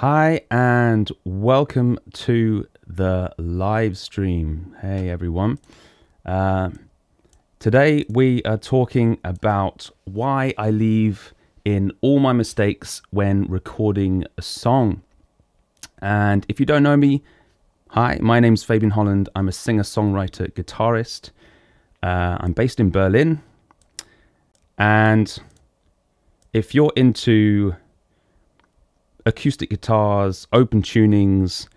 Hi, and welcome to the live stream. Hey, everyone. Uh, today, we are talking about why I leave in all my mistakes when recording a song. And if you don't know me, hi, my name's Fabian Holland. I'm a singer songwriter guitarist. Uh, I'm based in Berlin. And if you're into acoustic guitars, open tunings,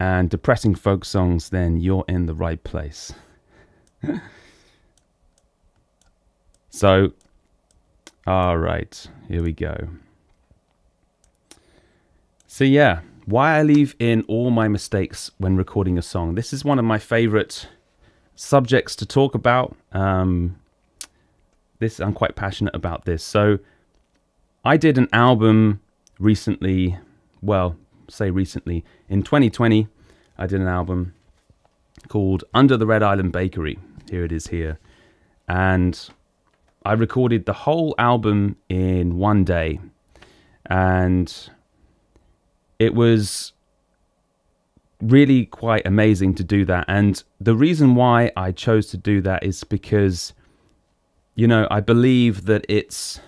and depressing folk songs, then you're in the right place. so, all right, here we go. So, yeah, why I leave in all my mistakes when recording a song. This is one of my favorite subjects to talk about. Um, this I'm quite passionate about this. So, I did an album recently, well, say recently, in 2020, I did an album called Under the Red Island Bakery. Here it is here. And I recorded the whole album in one day. And it was really quite amazing to do that. And the reason why I chose to do that is because, you know, I believe that it's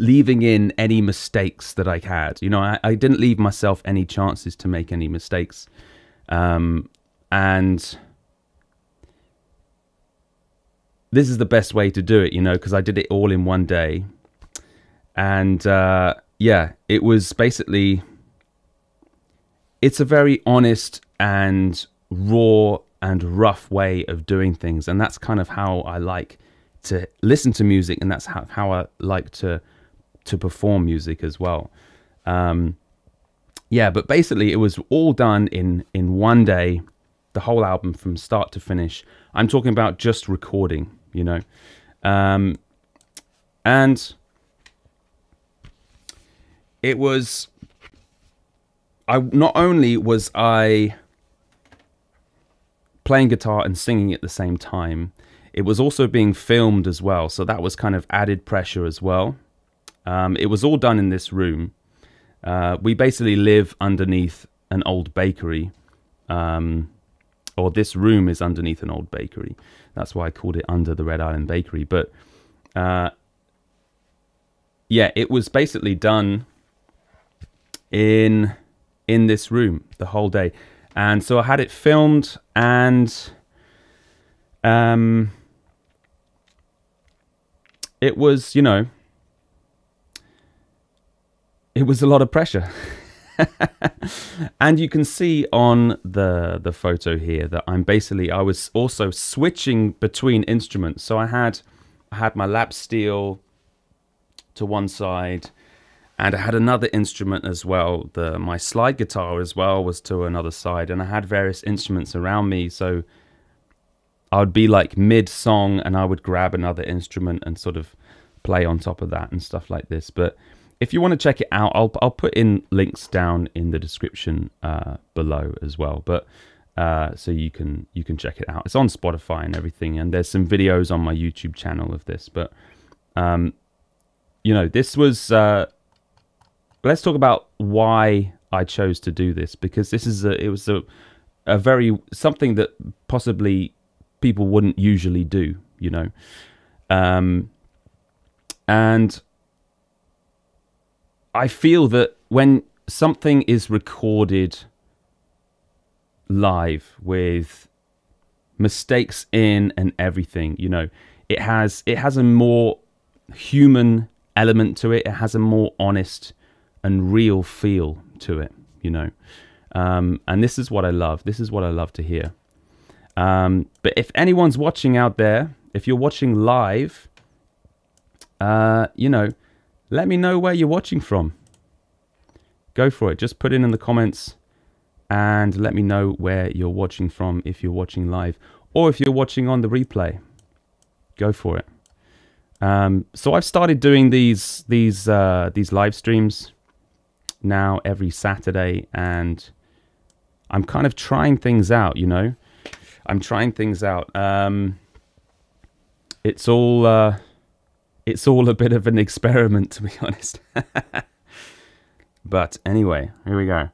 leaving in any mistakes that I had. You know, I, I didn't leave myself any chances to make any mistakes. Um, and this is the best way to do it, you know, because I did it all in one day. And uh, yeah, it was basically, it's a very honest and raw and rough way of doing things. And that's kind of how I like to listen to music. And that's how, how I like to to perform music as well. Um, yeah, but basically it was all done in in one day, the whole album from start to finish. I'm talking about just recording, you know, um, and it was. I not only was I playing guitar and singing at the same time, it was also being filmed as well. So that was kind of added pressure as well. Um, it was all done in this room. Uh, we basically live underneath an old bakery, um, or this room is underneath an old bakery. That's why I called it Under the Red Island Bakery. But uh, yeah, it was basically done in in this room the whole day, and so I had it filmed and um, it was you know it was a lot of pressure. and you can see on the the photo here that I'm basically I was also switching between instruments. So I had I had my lap steel to one side and I had another instrument as well. The my slide guitar as well was to another side and I had various instruments around me so I would be like mid song and I would grab another instrument and sort of play on top of that and stuff like this. But if you want to check it out, I'll I'll put in links down in the description uh, below as well. But uh, so you can you can check it out. It's on Spotify and everything, and there's some videos on my YouTube channel of this. But um, you know, this was. Uh, let's talk about why I chose to do this because this is a it was a a very something that possibly people wouldn't usually do. You know, um, and I feel that when something is recorded live with mistakes in and everything, you know, it has it has a more human element to it. It has a more honest and real feel to it, you know. Um, and this is what I love. This is what I love to hear. Um, but if anyone's watching out there, if you're watching live, uh, you know, let me know where you're watching from. Go for it. Just put it in the comments and let me know where you're watching from if you're watching live or if you're watching on the replay. Go for it. Um, so I've started doing these these uh, these live streams now every Saturday, and I'm kind of trying things out. You know, I'm trying things out. Um, it's all uh, it's all a bit of an experiment, to be honest. But anyway, here we go.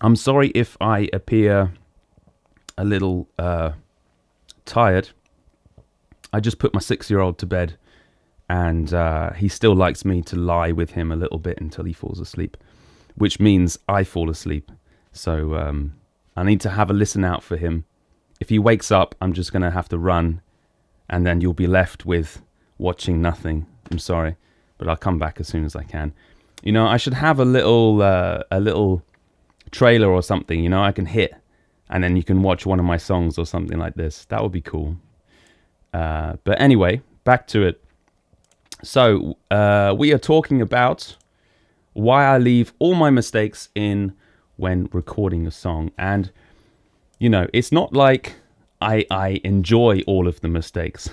I'm sorry if I appear a little uh, tired. I just put my six year old to bed and uh, he still likes me to lie with him a little bit until he falls asleep, which means I fall asleep. So um, I need to have a listen out for him. If he wakes up, I'm just going to have to run and then you'll be left with watching nothing. I'm sorry, but I'll come back as soon as I can. You know, I should have a little uh, a little trailer or something. You know, I can hit, and then you can watch one of my songs or something like this. That would be cool. Uh, but anyway, back to it. So uh, we are talking about why I leave all my mistakes in when recording a song, and you know, it's not like I I enjoy all of the mistakes.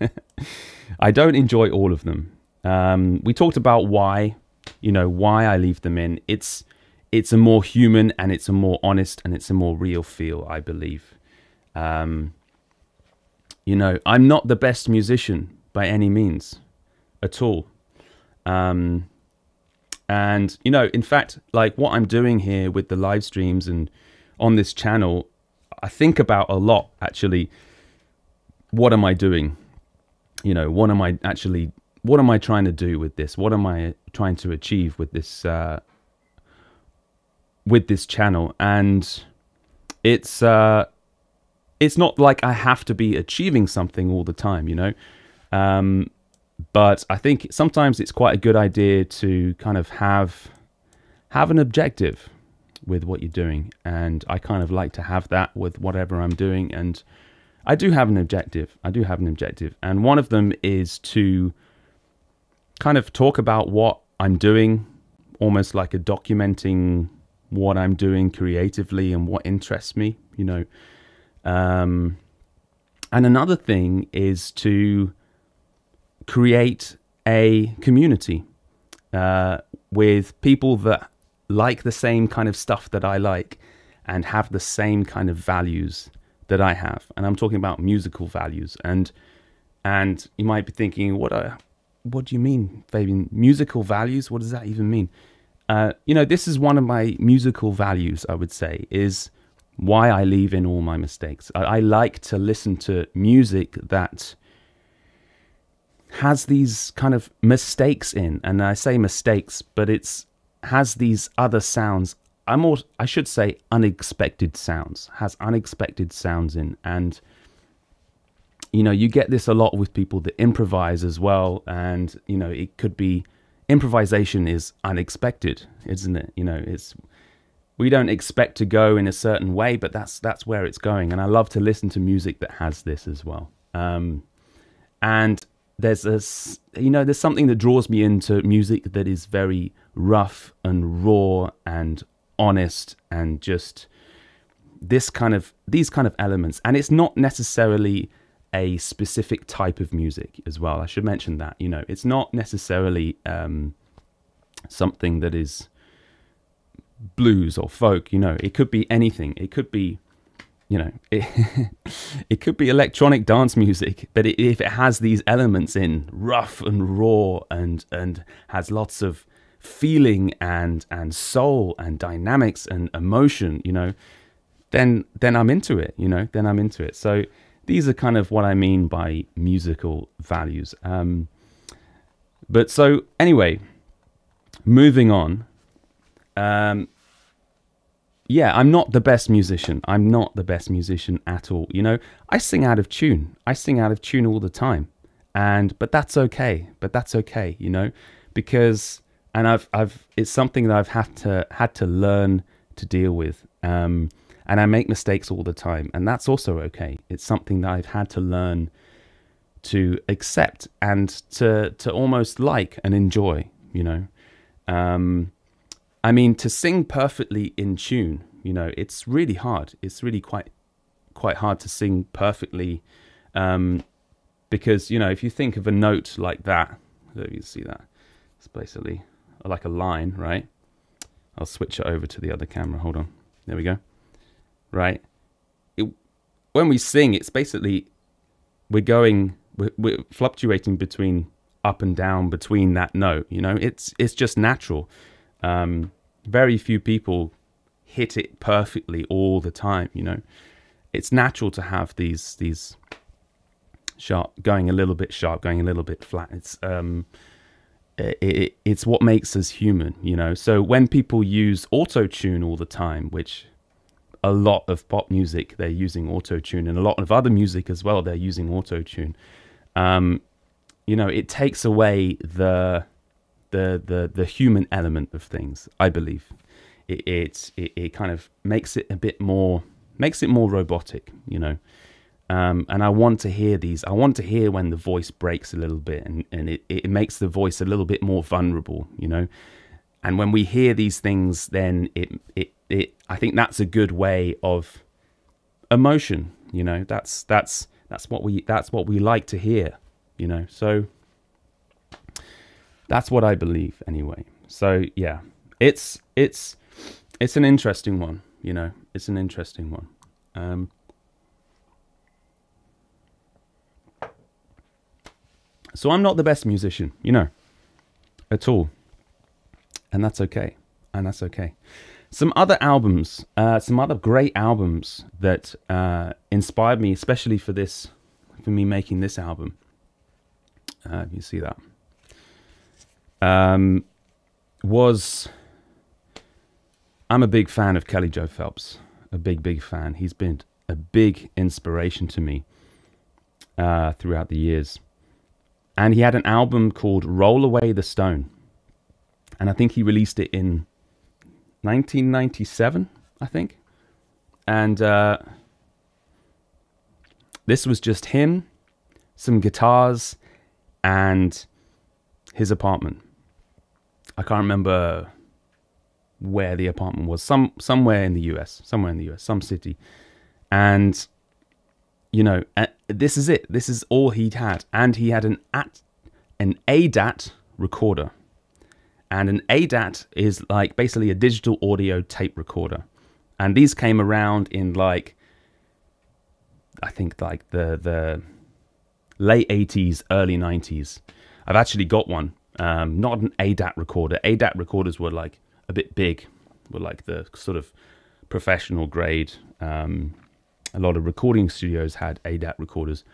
I don't enjoy all of them. Um, we talked about why, you know, why I leave them in. It's it's a more human and it's a more honest and it's a more real feel, I believe. Um, you know, I'm not the best musician by any means at all. Um, and, you know, in fact, like what I'm doing here with the live streams and on this channel, I think about a lot actually. What am I doing? You know, what am I actually, what am I trying to do with this? What am I trying to achieve with this, uh, with this channel? And it's, uh, it's not like I have to be achieving something all the time, you know. Um, but I think sometimes it's quite a good idea to kind of have have an objective with what you're doing, and I kind of like to have that with whatever I'm doing. And I do have an objective. I do have an objective, and one of them is to kind of talk about what I'm doing, almost like a documenting what I'm doing creatively and what interests me. You know, um, and another thing is to create a community uh, with people that like the same kind of stuff that I like and have the same kind of values that I have. And I'm talking about musical values. And and you might be thinking, what are, what do you mean, Fabian? Musical values? What does that even mean? Uh, you know, this is one of my musical values. I would say is why I leave in all my mistakes. I, I like to listen to music that has these kind of mistakes in, and I say mistakes, but it's has these other sounds. I'm more, I should say, unexpected sounds. Has unexpected sounds in, and you know, you get this a lot with people that improvise as well, and you know, it could be improvisation is unexpected, isn't it? You know, it's we don't expect to go in a certain way, but that's that's where it's going. And I love to listen to music that has this as well. Um, and there's a you know there's something that draws me into music that is very rough and raw and honest and just this kind of these kind of elements. And it's not necessarily a specific type of music as well. I should mention that you know it's not necessarily um, something that is blues or folk you know. It could be anything. It could be you know, it, it could be electronic dance music, but it, if it has these elements in, rough and raw, and and has lots of feeling and and soul and dynamics and emotion, you know, then then I'm into it. You know, then I'm into it. So these are kind of what I mean by musical values. Um, but so anyway, moving on. Um, yeah, I'm not the best musician. I'm not the best musician at all. You know, I sing out of tune. I sing out of tune all the time. And but that's okay. But that's okay, you know, because and I've I've it's something that I've had to had to learn to deal with. Um and I make mistakes all the time, and that's also okay. It's something that I've had to learn to accept and to to almost like and enjoy, you know. Um I mean, to sing perfectly in tune, you know, it's really hard. It's really quite quite hard to sing perfectly, um, because you know, if you think of a note like that, there you see that. It's basically like a line, right? I'll switch it over to the other camera. Hold on. There we go. Right. It, when we sing, it's basically we're going, we're, we're fluctuating between up and down between that note. You know, it's it's just natural. Um, very few people hit it perfectly all the time. You know, it's natural to have these these sharp going a little bit sharp, going a little bit flat. It's um, it, it, it's what makes us human. You know, so when people use auto tune all the time, which a lot of pop music they're using auto tune, and a lot of other music as well they're using auto tune. Um, you know, it takes away the the the the human element of things. I believe it it it, it kind of makes it a bit more makes it more robotic. You know. Um, and I want to hear these. I want to hear when the voice breaks a little bit, and, and it, it makes the voice a little bit more vulnerable, you know. And when we hear these things, then it it it. I think that's a good way of emotion, you know. That's that's that's what we that's what we like to hear, you know. So that's what I believe anyway. So yeah, it's it's it's an interesting one, you know. It's an interesting one. Um, so I'm not the best musician, you know, at all, and that's okay, and that's okay. Some other albums, uh, some other great albums that uh, inspired me, especially for this, for me making this album. Uh, you see that um, was I'm a big fan of Kelly Joe Phelps, a big, big fan. He's been a big inspiration to me uh, throughout the years. And he had an album called Roll Away the Stone. And I think he released it in 1997, I think. And uh, this was just him, some guitars, and his apartment. I can't remember where the apartment was. Some somewhere in the US, somewhere in the US, some city, and you know, this is it. This is all he'd had, and he had an at an ADAT recorder, and an ADAT is like basically a digital audio tape recorder, and these came around in like I think like the the late 80s, early 90s. I've actually got one um, not an ADAT recorder. ADAT recorders were like a bit big, were like the sort of professional grade. Um, a lot of recording studios had ADAT recorders.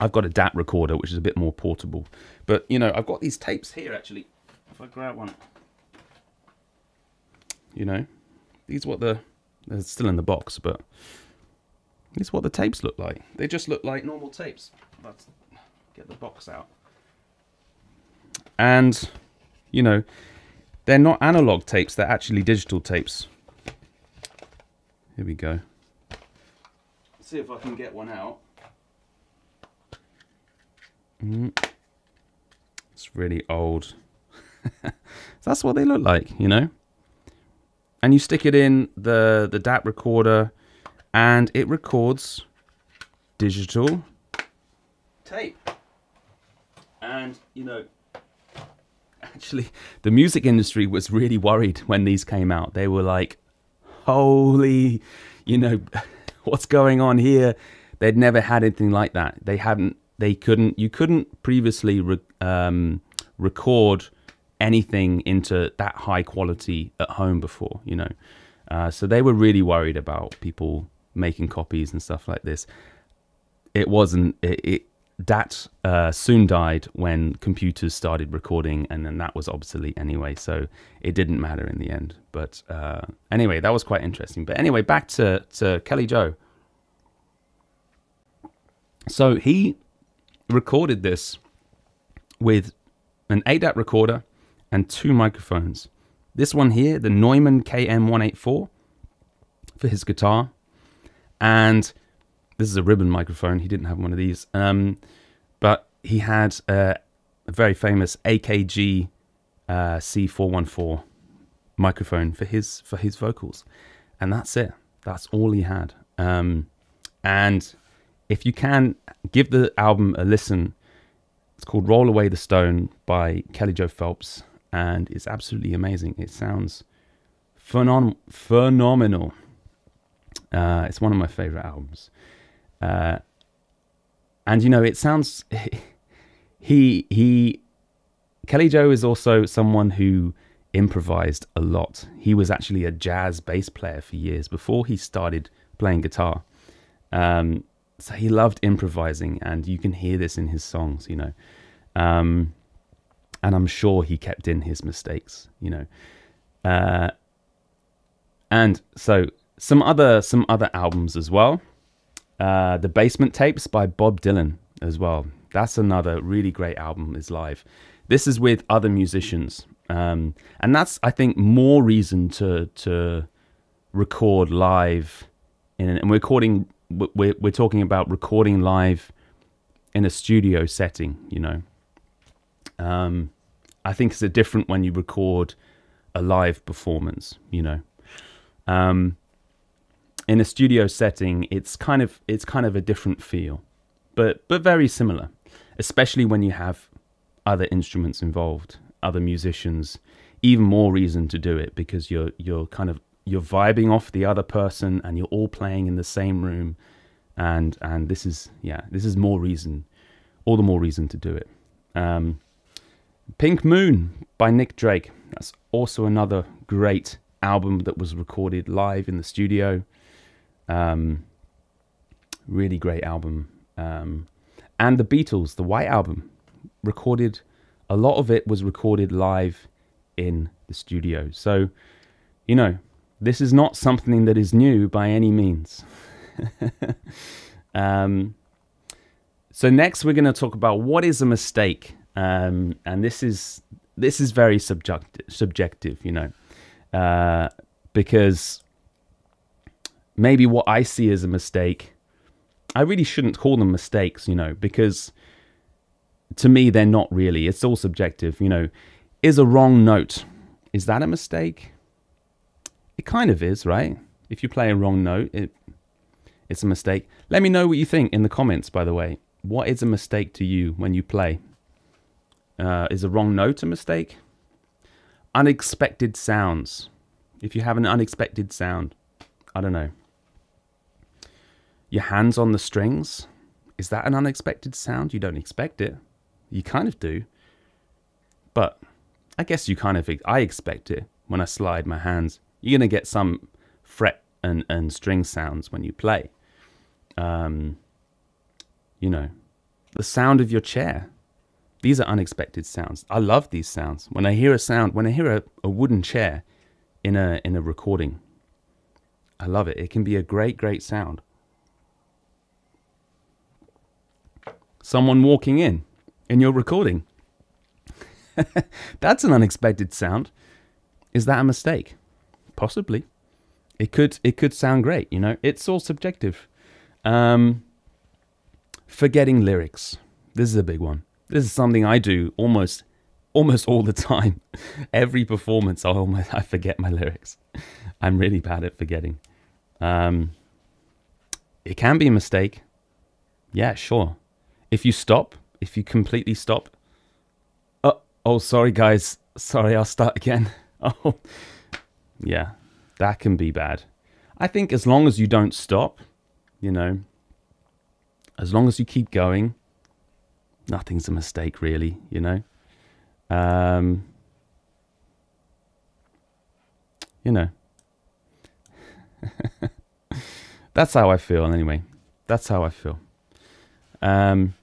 I've got a DAT recorder, which is a bit more portable. But, you know, I've got these tapes here, actually. If I grab one. You know, these what the... They're still in the box, but... These what the tapes look like. They just look like normal tapes. Let's get the box out. And, you know, they're not analog tapes, they're actually digital tapes. Here we go. Let's see if I can get one out. Mm. It's really old. That's what they look like, you know? And you stick it in the, the DAT recorder and it records digital tape. And, you know, actually, the music industry was really worried when these came out. They were like, holy, you know, what's going on here? They'd never had anything like that. They hadn't, they couldn't, you couldn't previously re um, record anything into that high quality at home before, you know. Uh, so they were really worried about people making copies and stuff like this. It wasn't, it, it that uh, soon died when computers started recording, and then that was obsolete anyway, so it didn't matter in the end. But uh, anyway, that was quite interesting. But anyway, back to, to Kelly Joe. So he recorded this with an ADAT recorder and two microphones. This one here, the Neumann KM184 for his guitar, and this is a ribbon microphone. He didn't have one of these. Um, but he had uh, a very famous AKG uh, C414 microphone for his for his vocals, and that's it. That's all he had. Um, and if you can give the album a listen, it's called "Roll Away the Stone" by Kelly Joe Phelps, and it's absolutely amazing. It sounds phenom- phenomenal. Uh, it's one of my favorite albums. Uh, and you know, it sounds he he Kelly Joe is also someone who improvised a lot. He was actually a jazz bass player for years before he started playing guitar. Um, so he loved improvising, and you can hear this in his songs, you know. Um, and I'm sure he kept in his mistakes, you know. Uh, and so some other some other albums as well. Uh, the Basement Tapes by Bob Dylan as well. That's another really great album. Is live. This is with other musicians, um, and that's I think more reason to to record live. In, and we're recording. We're we're talking about recording live in a studio setting. You know, um, I think it's a different when you record a live performance. You know, um, in a studio setting, it's kind of it's kind of a different feel, but but very similar, especially when you have other instruments involved, other musicians. Even more reason to do it because you're you're kind of you're vibing off the other person and you're all playing in the same room, and and this is yeah this is more reason, all the more reason to do it. Um, Pink Moon by Nick Drake. That's also another great album that was recorded live in the studio. Um, really great album. Um, and the Beatles, the White Album, recorded a lot of it was recorded live in the studio. So, you know, this is not something that is new by any means. um, so next, we're going to talk about what is a mistake, um, and this is this is very subjective. Subjective, you know, uh, because maybe what I see as a mistake, I really shouldn't call them mistakes, you know, because to me they're not really. It's all subjective, you know. Is a wrong note, is that a mistake? It kind of is, right? If you play a wrong note, it it's a mistake. Let me know what you think in the comments, by the way. What is a mistake to you when you play? Uh, is a wrong note a mistake? Unexpected sounds. If you have an unexpected sound, I don't know. Your hands on the strings. Is that an unexpected sound? You don't expect it. You kind of do. But I guess you kind of, I expect it when I slide my hands. You're going to get some fret and, and string sounds when you play. Um, you know, the sound of your chair. These are unexpected sounds. I love these sounds. When I hear a sound, when I hear a, a wooden chair in a in a recording, I love it. It can be a great, great sound. Someone walking in in your recording. That's an unexpected sound. Is that a mistake? Possibly. It could it could sound great, you know. It's all subjective. Um, forgetting lyrics. This is a big one. This is something I do almost almost all the time. Every performance, I almost I forget my lyrics. I'm really bad at forgetting. Um, it can be a mistake. Yeah, sure. If you stop, if you completely stop. Oh, oh, sorry, guys. Sorry, I'll start again. Oh, yeah, that can be bad. I think as long as you don't stop, you know, as long as you keep going, nothing's a mistake, really, you know. Um, you know, that's how I feel, anyway. That's how I feel. Um,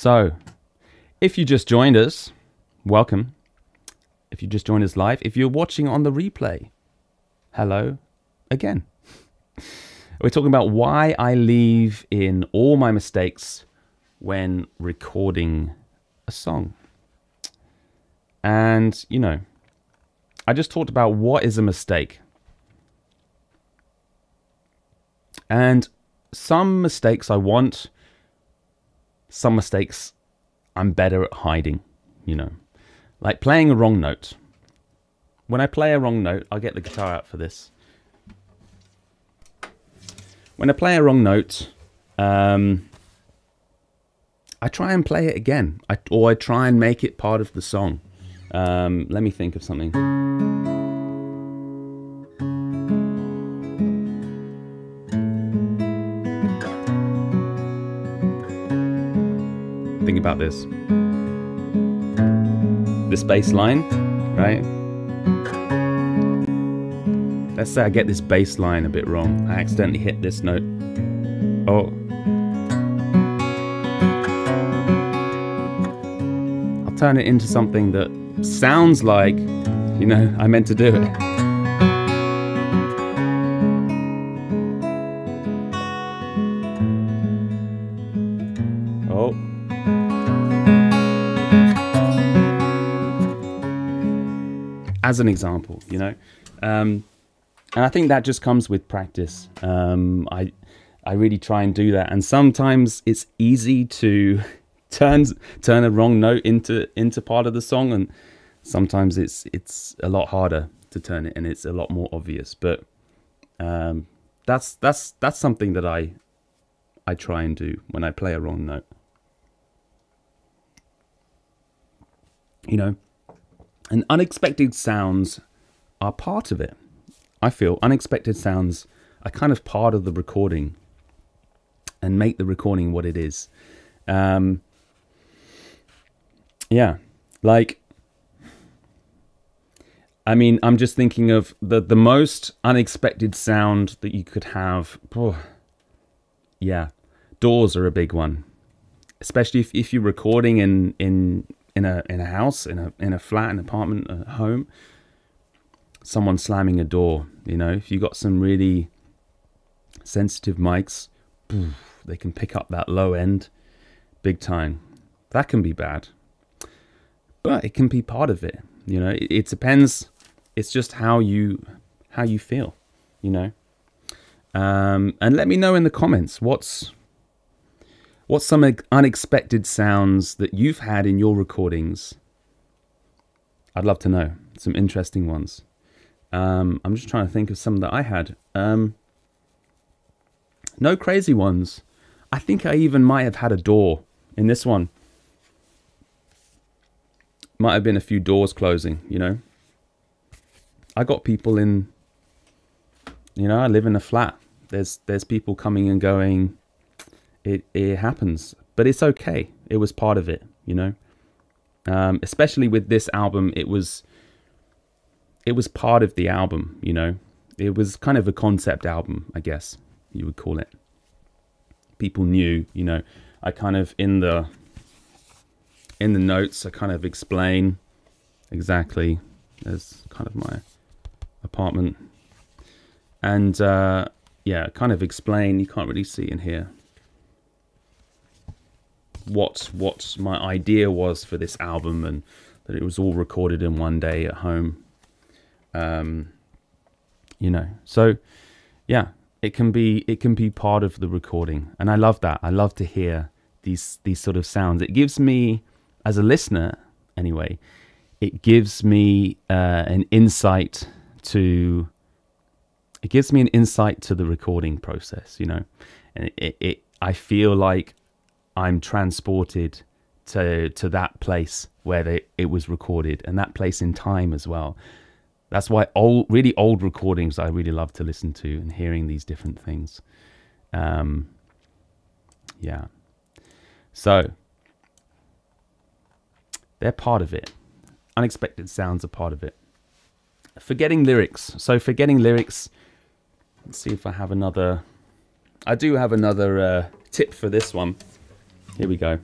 so, if you just joined us, welcome. If you just joined us live, if you're watching on the replay, hello again. We're talking about why I leave in all my mistakes when recording a song. And, you know, I just talked about what is a mistake. And some mistakes I want, some mistakes I'm better at hiding, you know. Like playing a wrong note. When I play a wrong note, I'll get the guitar out for this. When I play a wrong note, um, I try and play it again, I, or I try and make it part of the song. Um, let me think of something. About this. This bass line, right? Let's say I get this bass line a bit wrong. I accidentally hit this note. Oh. I'll turn it into something that sounds like, you know, I meant to do it. As an example, you know. Um, and I think that just comes with practice. Um, I I really try and do that, and sometimes it's easy to turn turn a wrong note into into part of the song, and sometimes it's it's a lot harder to turn it, and it's a lot more obvious. But um, that's that's that's something that I I try and do when I play a wrong note. You know, and unexpected sounds are part of it. I feel unexpected sounds are kind of part of the recording and make the recording what it is. Um, yeah, like, I mean, I'm just thinking of the the most unexpected sound that you could have. Oh, yeah, doors are a big one, especially if, if you're recording in in in a in a house, in a in a flat, an apartment, a home someone slamming a door. You know, if you got some really sensitive mics, they can pick up that low end big time. That can be bad, but it can be part of it. You know, it, it depends. It's just how you how you feel. You know, um, and let me know in the comments what's what's some unexpected sounds that you've had in your recordings. I'd love to know some interesting ones. Um, I'm just trying to think of some that I had. Um, no crazy ones. I think I even might have had a door in this one. Might have been a few doors closing, you know. I got people in, you know, I live in a flat. There's there's people coming and going. It it happens, but it's okay. It was part of it, you know. Um, especially with this album, it was it was part of the album, you know. It was kind of a concept album, I guess you would call it. People knew, you know, I kind of in the in the notes I kind of explain exactly as kind of my apartment. And uh yeah, kind of explain, you can't really see in here what what my idea was for this album and that it was all recorded in one day at home um, you know, so yeah, it can be it can be part of the recording, and I love that. I love to hear these these sort of sounds. It gives me, as a listener, anyway, it gives me uh, an insight to. It gives me an insight to the recording process, you know, and it, it, it I feel like I'm transported to to that place where they, it was recorded and that place in time as well. That's why old, really old recordings I really love to listen to and hearing these different things. Um, yeah. So they're part of it. Unexpected sounds are part of it. Forgetting lyrics. So forgetting lyrics. Let's see if I have another. I do have another uh, tip for this one. Here we go.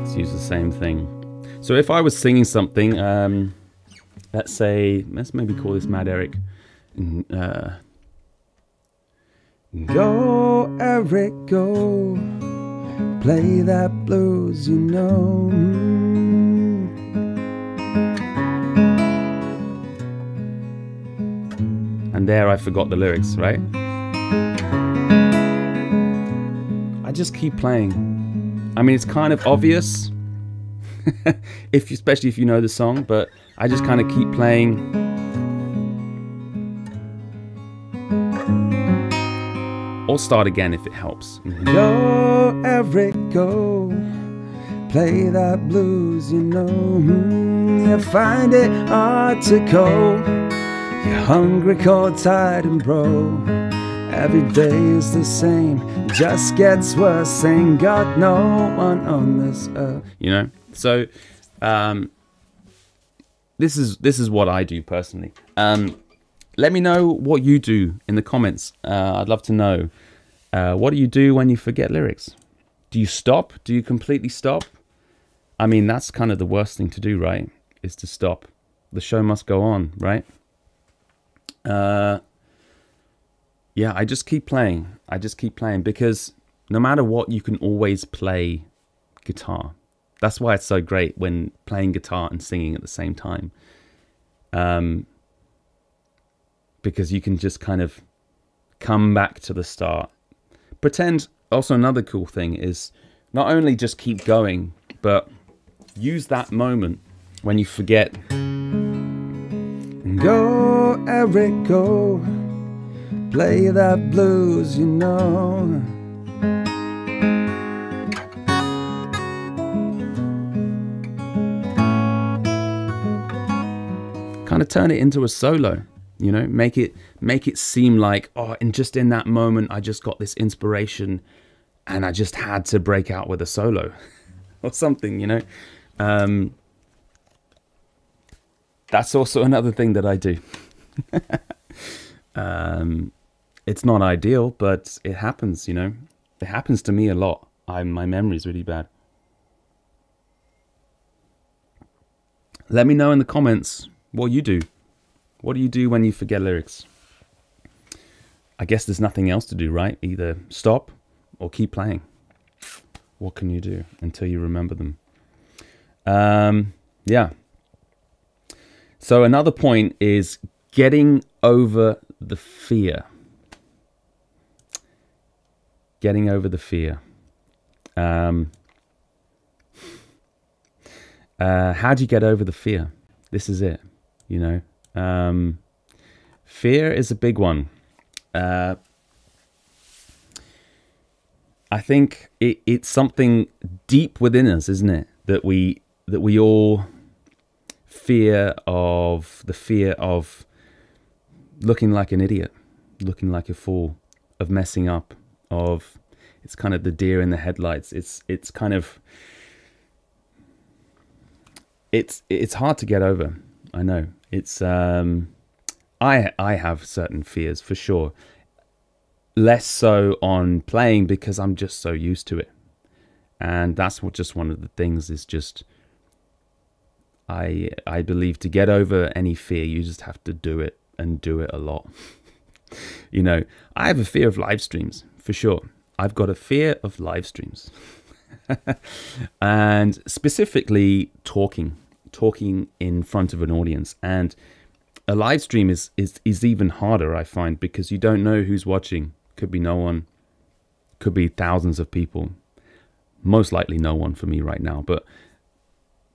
Let's use the same thing. So if I was singing something, um, let's say, let's maybe call this Mad Eric. Uh, go, Eric, go. Play that blues, you know. And there I forgot the lyrics, right? I just keep playing. I mean, it's kind of obvious if especially if you know the song. But I just kind of keep playing. Or start again if it helps. Go, Eric, go. Play that blues, you know. Mm, you find it hard to cope. You're hungry, cold, tired, and broke. Every day is the same, just gets worse. Ain't got no one on this earth. You know, so um, this is this is what I do personally. Um, let me know what you do in the comments. Uh, I'd love to know. Uh, what do you do when you forget lyrics? Do you stop? Do you completely stop? I mean, that's kind of the worst thing to do, right? Is to stop. The show must go on, right? Uh, yeah, I just keep playing. I just keep playing because no matter what, you can always play guitar. That's why it's so great when playing guitar and singing at the same time. Um, because you can just kind of come back to the start. Pretend also another cool thing is not only just keep going, but use that moment when you forget. and Go, Eric, go. Play that blues, you know. Kind of turn it into a solo, you know, make it make it seem like oh, and just in that moment I just got this inspiration and I just had to break out with a solo or something, you know. Um, that's also another thing that I do. um, it's not ideal, but it happens, you know. It happens to me a lot. I my memory's really bad. Let me know in the comments what you do. What do you do when you forget lyrics? I guess there's nothing else to do, right? Either stop or keep playing. What can you do until you remember them? Um, yeah. So another point is getting over the fear. Getting over the fear. Um, uh, how do you get over the fear? This is it. You know, um, fear is a big one. Uh, I think it, it's something deep within us, isn't it? That we that we all fear of the fear of looking like an idiot, looking like a fool, of messing up, of it's kind of the deer in the headlights. It's it's kind of it's it's hard to get over. I know. It's um I I have certain fears for sure. Less so on playing because I'm just so used to it. And that's what just one of the things is just I I believe to get over any fear you just have to do it and do it a lot. you know, I have a fear of live streams for sure. I've got a fear of live streams. and specifically talking talking in front of an audience and a live stream is, is is even harder i find because you don't know who's watching could be no one could be thousands of people most likely no one for me right now but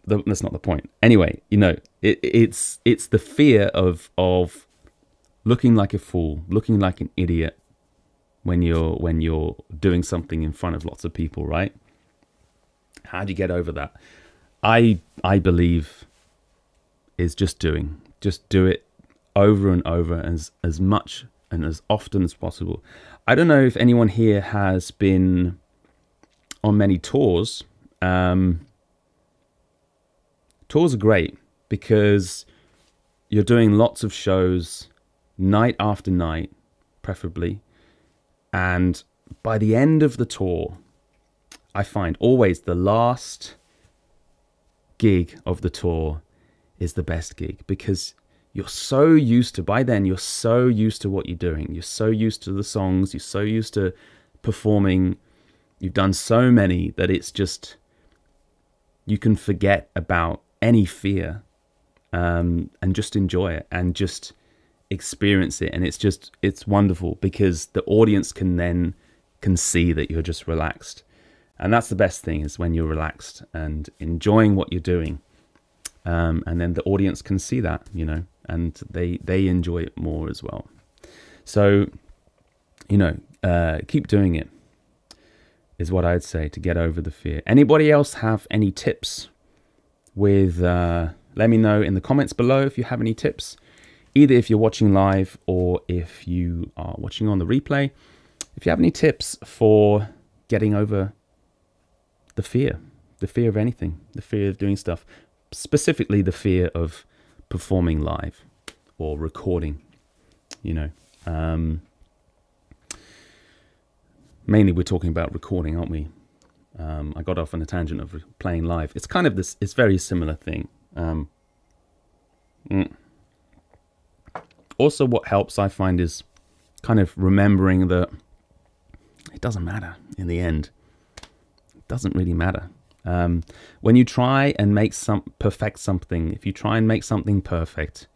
the, that's not the point anyway you know it, it's it's the fear of of looking like a fool looking like an idiot when you're when you're doing something in front of lots of people right how do you get over that I I believe is just doing. Just do it over and over as as much and as often as possible. I don't know if anyone here has been on many tours. Um, tours are great because you're doing lots of shows night after night, preferably. And by the end of the tour, I find always the last gig of the tour is the best gig because you're so used to by then you're so used to what you're doing. You're so used to the songs. You're so used to performing. You've done so many that it's just you can forget about any fear um, and just enjoy it and just experience it and it's just it's wonderful because the audience can then can see that you're just relaxed. And that's the best thing is when you're relaxed and enjoying what you're doing. Um, and then the audience can see that you know and they they enjoy it more as well. So you know uh, keep doing it is what I'd say to get over the fear. Anybody else have any tips with uh, let me know in the comments below if you have any tips either if you're watching live or if you are watching on the replay if you have any tips for getting over the fear the fear of anything the fear of doing stuff specifically the fear of performing live or recording you know um, mainly we're talking about recording aren't we um, I got off on a tangent of playing live. It's kind of this. It's very similar thing. Um, mm. Also, what helps I find is kind of remembering that it doesn't matter in the end. It doesn't really matter. Um, when you try and make some perfect something, if you try and make something perfect,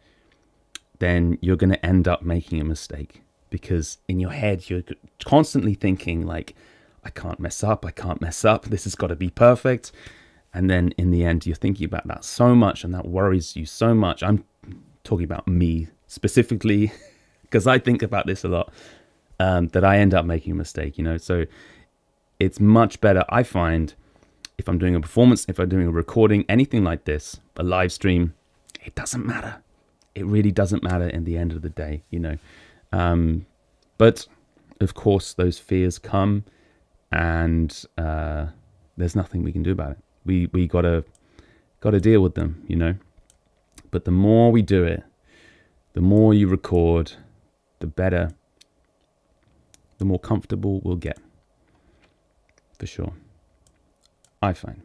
then you're going to end up making a mistake because in your head you're constantly thinking like I can't mess up, I can't mess up, this has got to be perfect. And then in the end, you're thinking about that so much and that worries you so much. I'm talking about me specifically because I think about this a lot um, that I end up making a mistake, you know. So it's much better, I find, if I'm doing a performance, if I'm doing a recording, anything like this, a live stream, it doesn't matter. It really doesn't matter in the end of the day, you know. Um, but of course, those fears come and uh, there's nothing we can do about it. We we gotta gotta deal with them, you know. But the more we do it, the more you record, the better, the more comfortable we'll get. For sure. I find.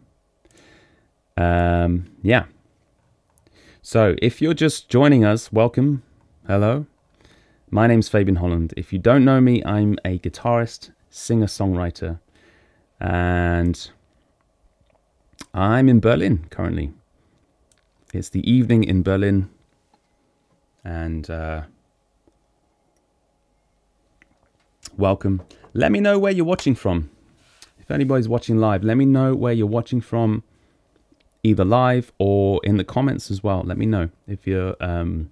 Um, yeah. So if you're just joining us, welcome. Hello. My name's Fabian Holland. If you don't know me, I'm a guitarist singer songwriter, and I'm in Berlin currently. It's the evening in Berlin, and uh, welcome. Let me know where you're watching from. If anybody's watching live, let me know where you're watching from, either live or in the comments as well. Let me know if you're um,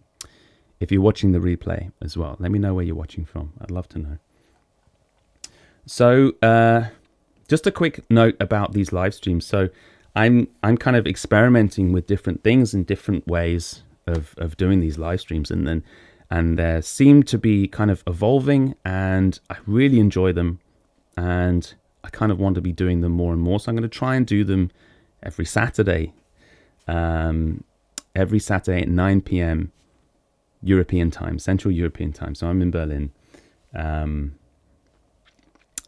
if you're watching the replay as well. Let me know where you're watching from. I'd love to know. So, uh, just a quick note about these live streams. So, I'm I'm kind of experimenting with different things in different ways of of doing these live streams, and then and they seem to be kind of evolving, and I really enjoy them, and I kind of want to be doing them more and more. So I'm going to try and do them every Saturday, um, every Saturday at 9 p.m. European time, Central European time. So I'm in Berlin. Um,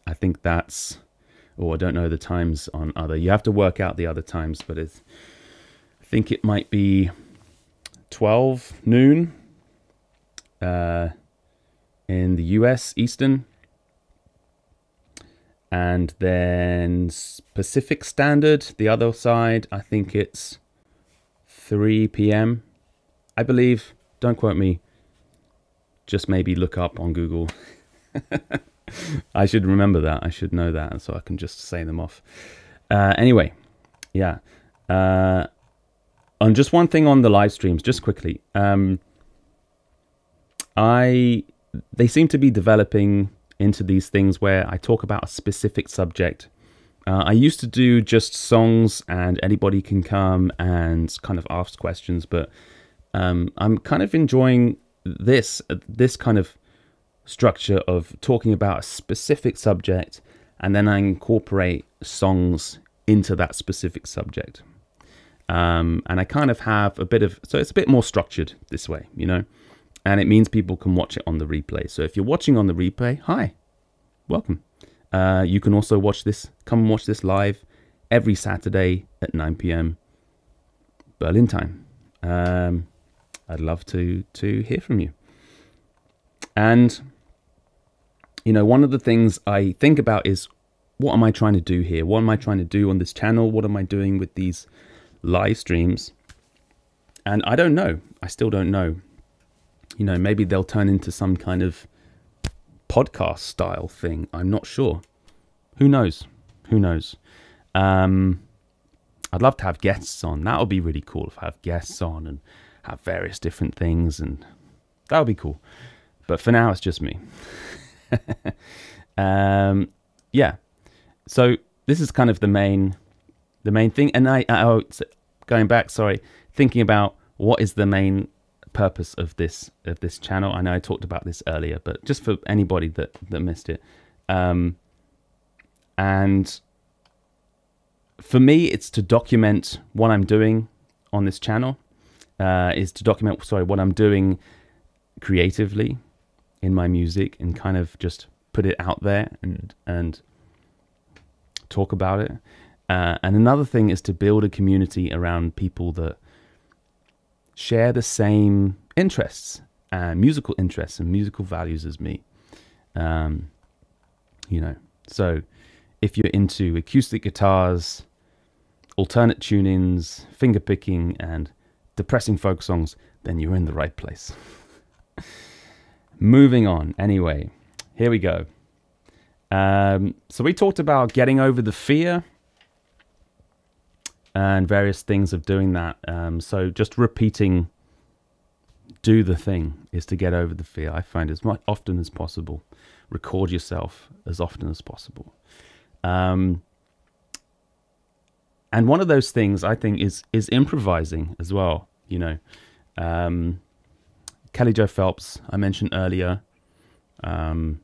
I think that's, or oh, I don't know the times on other. You have to work out the other times, but it's, I think it might be 12 noon uh, in the US Eastern, and then Pacific Standard, the other side, I think it's 3 p.m. I believe. Don't quote me. Just maybe look up on Google. I should remember that. I should know that, so I can just say them off. Uh, anyway, yeah. Uh, and just one thing on the live streams, just quickly. Um, I they seem to be developing into these things where I talk about a specific subject. Uh, I used to do just songs and anybody can come and kind of ask questions, but um, I'm kind of enjoying this this kind of structure of talking about a specific subject and then I incorporate songs into that specific subject. Um, and I kind of have a bit of, so it's a bit more structured this way, you know, and it means people can watch it on the replay. So if you're watching on the replay, hi, welcome. Uh, you can also watch this, come and watch this live every Saturday at 9 p.m. Berlin time. Um, I'd love to to hear from you. And you know, one of the things I think about is what am I trying to do here? What am I trying to do on this channel? What am I doing with these live streams? And I don't know. I still don't know. You know, maybe they'll turn into some kind of podcast style thing. I'm not sure. Who knows? Who knows? Um, I'd love to have guests on. That would be really cool if I have guests on and have various different things, and that would be cool. But for now, it's just me. um, yeah. so this is kind of the main the main thing. And i, I oh, going back sorry thinking about what is the main purpose of this of this channel. I know i talked about this earlier but just for anybody that that missed it. Um and for me it's to document what i'm doing on this channel uh, is to document sorry what i'm doing creatively in my music and kind of just put it out there and and talk about it. Uh, and another thing is to build a community around people that share the same interests, and uh, musical interests and musical values as me. Um, you know, so if you're into acoustic guitars, alternate tunings, finger picking, and depressing folk songs, then you're in the right place. Moving on, anyway, here we go. Um, so we talked about getting over the fear and various things of doing that. Um, so just repeating, do the thing is to get over the fear. I find as much often as possible. Record yourself as often as possible. Um, and one of those things I think is is improvising as well. You know, um, Kelly Joe Phelps I mentioned earlier. Um,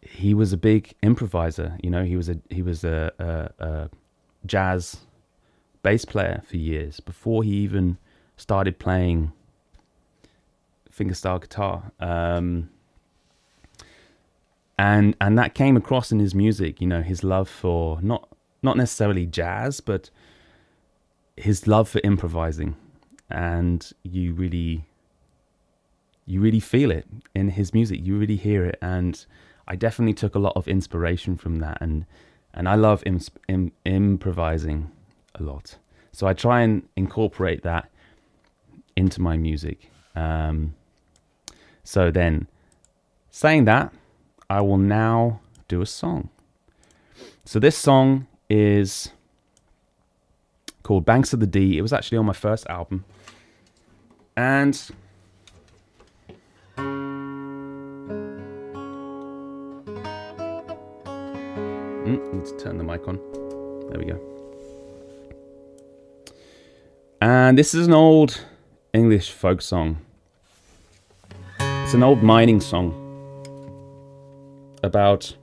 he was a big improviser. You know, he was a he was a, a, a jazz bass player for years before he even started playing fingerstyle guitar. Um, and and that came across in his music. You know, his love for not not necessarily jazz, but his love for improvising, and you really you really feel it in his music. You really hear it, and I definitely took a lot of inspiration from that, and and I love Im- Im- improvising a lot. So I try and incorporate that into my music. Um, so then, saying that, I will now do a song. So this song is called Banks of the Dee. It was actually on my first album, and Mm, need to turn the mic on. There we go. And this is an old English folk song. It's an old mining song about,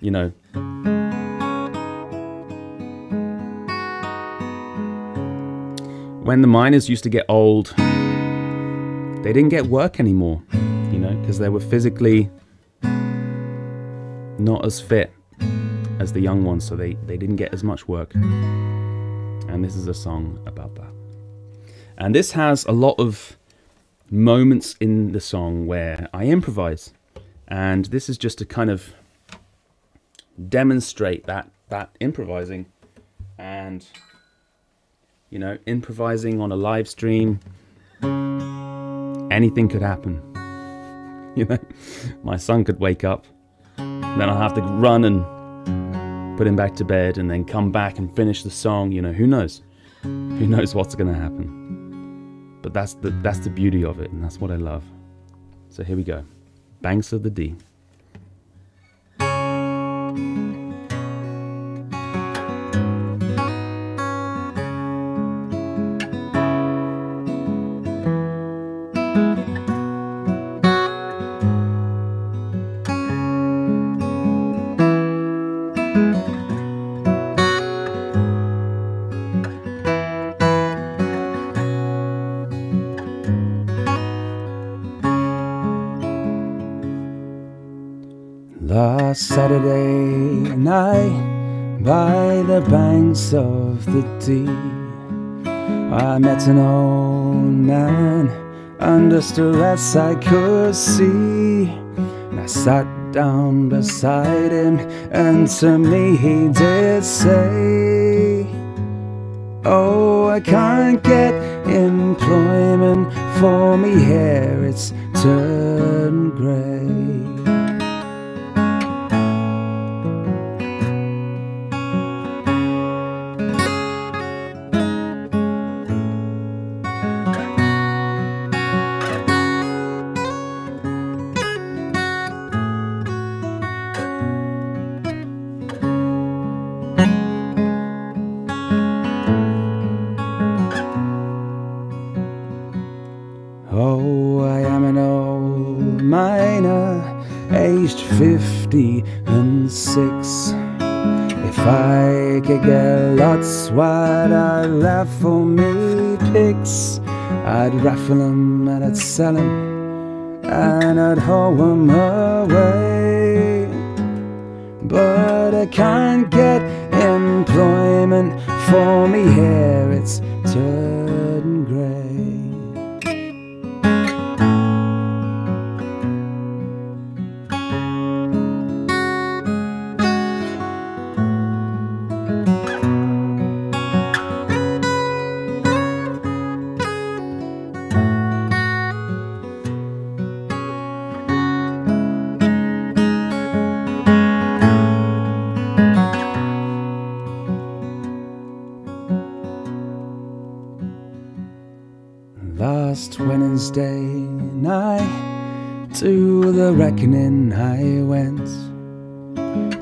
you know, when the miners used to get old, they didn't get work anymore, you know, because they were physically not as fit as the young ones, so they, they didn't get as much work. And this is a song about that. And this has a lot of moments in the song where I improvise. And this is just to kind of demonstrate that that improvising and you know improvising on a live stream anything could happen you know my son could wake up then i'll have to run and put him back to bed, and then come back and finish the song. You know, who knows? Who knows what's going to happen? But that's the that's the beauty of it, and that's what I love. So here we go. Banks of the Dee. Of the Dee, I met an old man under stress I could see. And I sat down beside him, and to me he did say, Oh, I can't get employment for me here, it's turned grey. aged 50 and 6. If I could get lots, what I'd laugh for me pigs. I'd raffle them and I'd sell them and I'd haul them away. But I can't get employment for me here, it's too.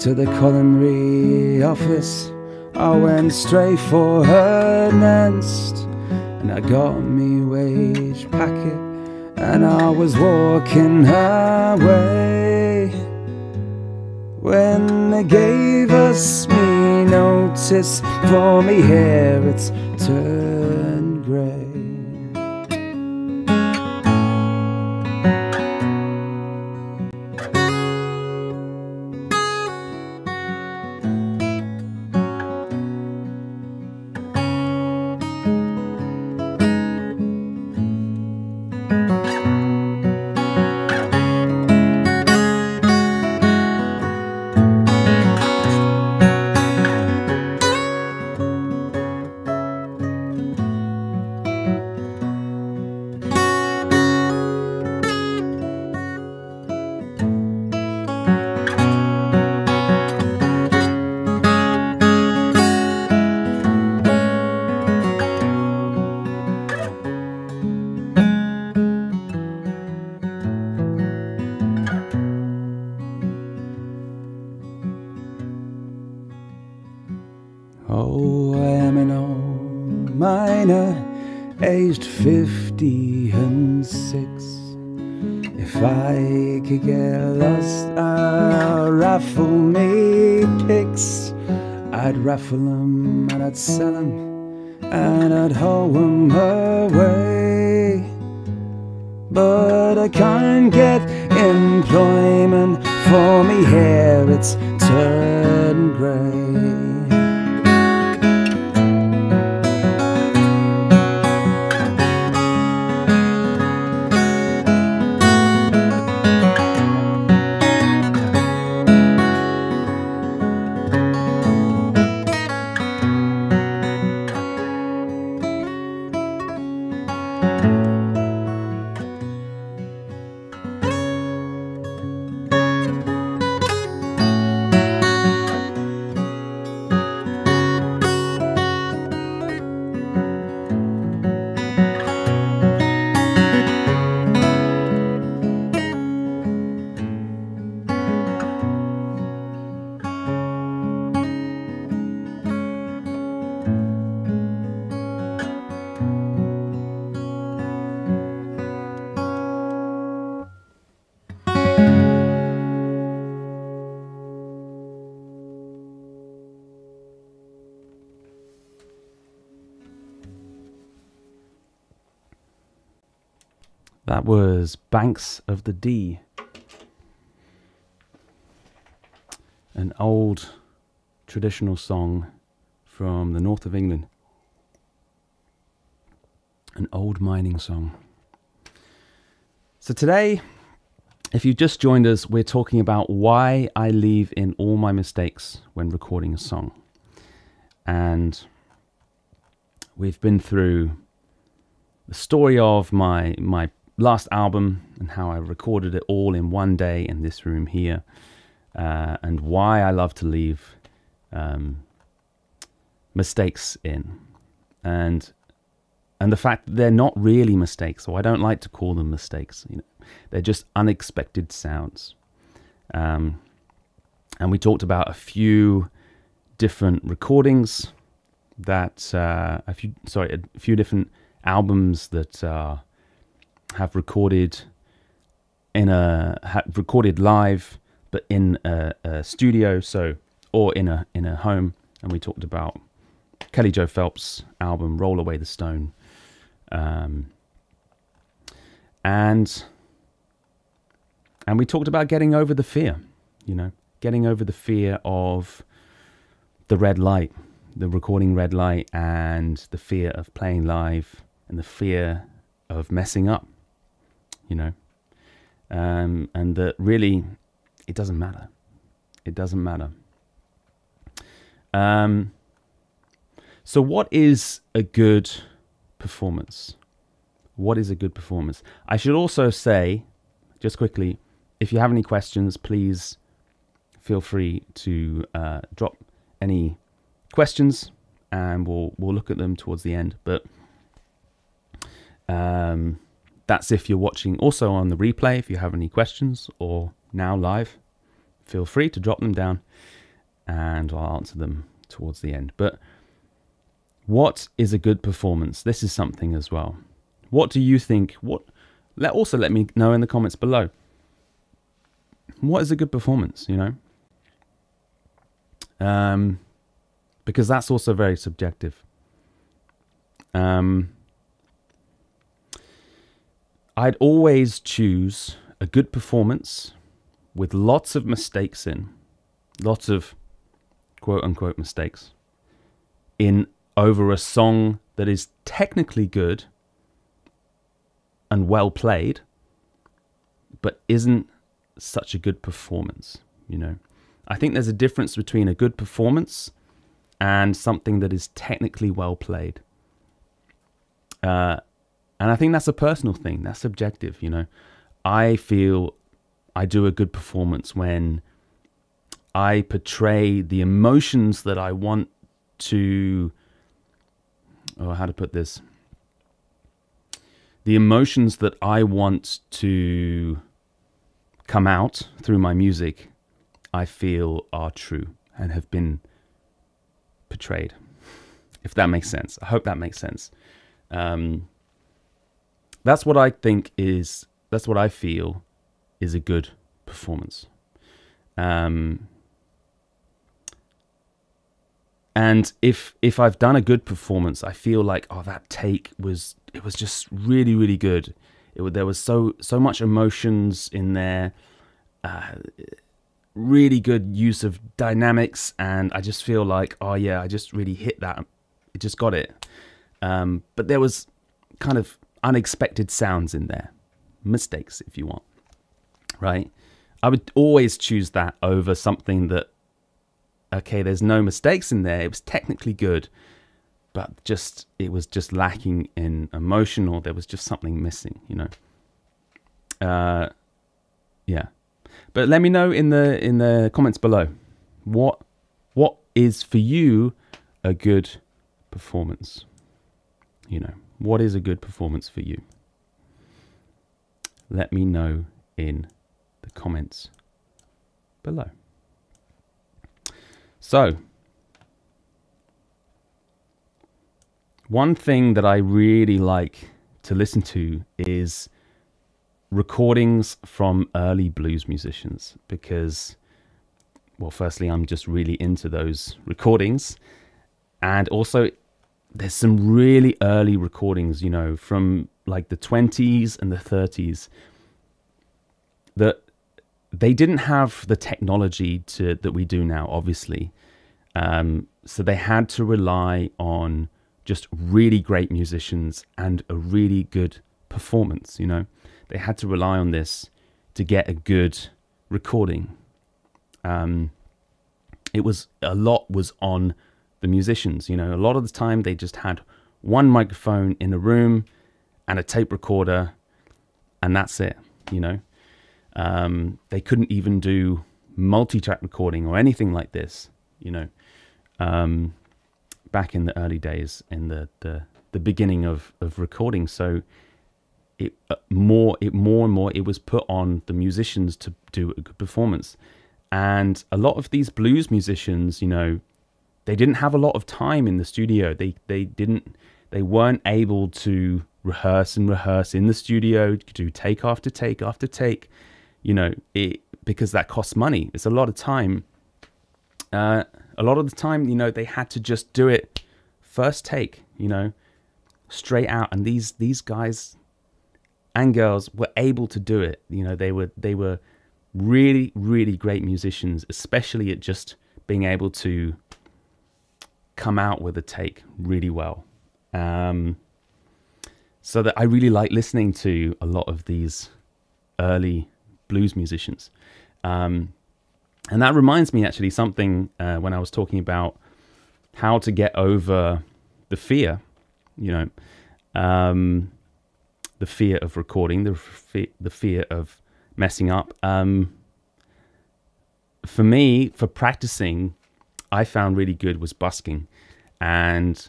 To the colliery office. I went straight for her nest and I got me wage packet and I was walking her way when they gave us me notice for me hair it's turned grey. Raffle 'em and I'd sell 'em and I'd hoe 'em away. But I can't get employment for me here. it's That was Banks of the Dee. An old traditional song from the north of England. An old mining song. So today, if you've just joined us, we're talking about why I leave in all my mistakes when recording a song. And we've been through the story of my my last album and how I recorded it all in one day in this room here, uh, and why I love to leave um, mistakes in, and and the fact that they're not really mistakes, so I don't like to call them mistakes. You know, they're just unexpected sounds. Um, and we talked about a few different recordings that uh, a few sorry a few different albums that uh, have recorded in a have recorded live but in a, a studio so or in a in a home and we talked about Kelly Joe Phelps' album "Roll Away the Stone," um, and and we talked about getting over the fear. You know, getting over the fear of the red light, the recording red light, and the fear of playing live, and the fear of messing up. You know, um, and that really it doesn't matter. It doesn't matter. Um, so, what is a good performance? What is a good performance? I should also say, just quickly, if you have any questions, please feel free to uh, drop any questions, and we'll we'll look at them towards the end. But um, that's if you're watching also on the replay. If you have any questions or now live, feel free to drop them down, and I'll answer them towards the end. But what is a good performance? This is something as well. What do you think? What let also let me know in the comments below. What is a good performance? You know, um, because that's also very subjective. Um, I'd always choose a good performance with lots of mistakes in, lots of quote unquote mistakes in over a song that is technically good and well played, but isn't such a good performance, you know. I think there's a difference between a good performance and something that is technically well played. Uh, and I think that's a personal thing. That's subjective, you know. I feel I do a good performance when I portray the emotions that I want to. Oh, how to put this? The emotions that I want to come out through my music, I feel are true and have been portrayed. If that makes sense. I hope that makes sense. Um, that's what I think is, that's what I feel is a good performance. Um, and if if I've done a good performance, I feel like oh that take was it was just really really good. It there was so so much emotions in there, uh, really good use of dynamics, and I just feel like oh yeah, I just really hit that. It just got it. Um, but there was kind of unexpected sounds in there, mistakes if you want, right? I would always choose that over something that okay, there's no mistakes in there. It was technically good, but just it was just lacking in emotion, or there was just something missing, you know. Uh, yeah. But let me know in the in the comments below what what is for you a good performance. You know, what is a good performance for you? Let me know in the comments below. So, one thing that I really like to listen to is recordings from early blues musicians because, well, firstly, I'm just really into those recordings. And also, there's some really early recordings, you know, from like the 20s and the 30s that they didn't have the technology to that we do now, obviously. Um, so they had to rely on just really great musicians and a really good performance. You know, they had to rely on this to get a good recording. Um, it was a lot was on the musicians. You know, a lot of the time they just had one microphone in a room and a tape recorder, and that's it. You know, um, they couldn't even do multi-track recording or anything like this, you know. Um, back in the early days, in the the, the beginning of, of recording, so it uh, more it more and more it was put on the musicians to do a good performance, and a lot of these blues musicians, you know, they didn't have a lot of time in the studio. They they didn't they weren't able to rehearse and rehearse in the studio, do take after take after take you know, it because that costs money. It's a lot of time. Uh, a lot of the time, you know, they had to just do it first take, you know, straight out. And these these guys and girls were able to do it. You know, they were they were really really great musicians, especially at just being able to come out with a take really well. Um, so that I really like listening to a lot of these early blues musicians. Um, and that reminds me actually something uh, when I was talking about how to get over the fear, you know, um, the fear of recording, the the fear of messing up. Um, for me, for practicing, I found really good was busking, and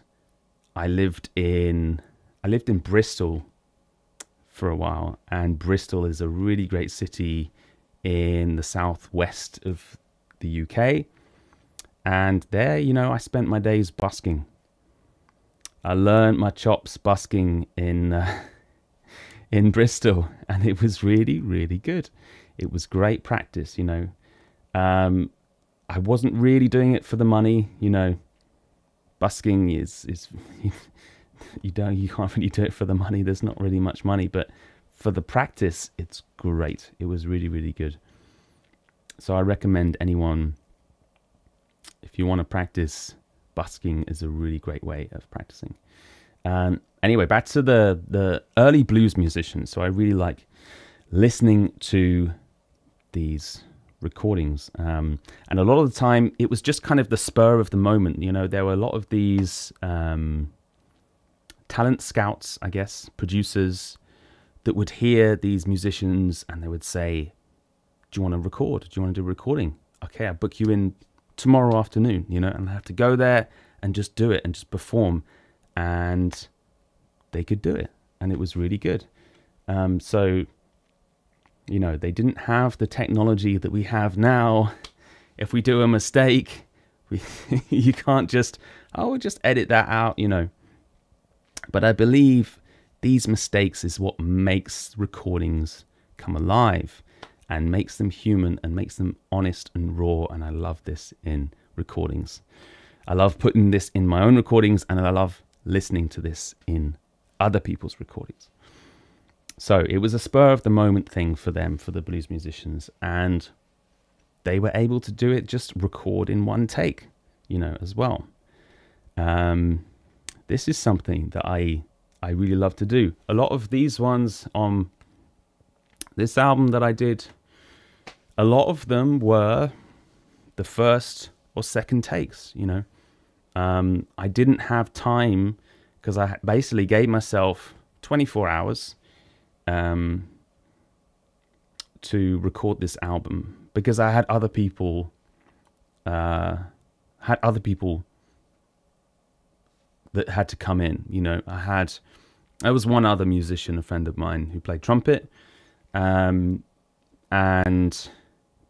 I lived in I lived in Bristol for a while, and Bristol is a really great city in the southwest of the UK. And there, you know, I spent my days busking. I learned my chops busking in uh, in Bristol, and it was really, really good. It was great practice, you know. Um, I wasn't really doing it for the money, you know. Busking is is you don't you can't really do it for the money. There's not really much money, but for the practice, it's great. It was really really good. So I recommend anyone if you want to practice busking is a really great way of practicing. Um, anyway, back to the the early blues musicians. So I really like listening to these recordings, um, and a lot of the time it was just kind of the spur of the moment. You know, there were a lot of these um, talent scouts, I guess, producers that would hear these musicians and they would say, "Do you want to record? Do you want to do a recording? Okay, I'll book you in tomorrow afternoon." You know, and I have to go there and just do it and just perform, and they could do it, and it was really good. Um, so, you know, they didn't have the technology that we have now. If we do a mistake, we you can't just oh, we'll just edit that out, you know but I believe these mistakes is what makes recordings come alive and makes them human and makes them honest and raw. And I love this in recordings. I love putting this in my own recordings and I love listening to this in other people's recordings. So it was a spur of the moment thing for them, for the blues musicians. And they were able to do it, just record in one take, you know, as well. Um, this is something that I I really love to do. A lot of these ones on this album that I did, a lot of them were the first or second takes. You know, um, I didn't have time because I basically gave myself 24 hours um, to record this album because I had other people uh, had other people that had to come in. You know, I had there was one other musician, a friend of mine, who played trumpet, um, and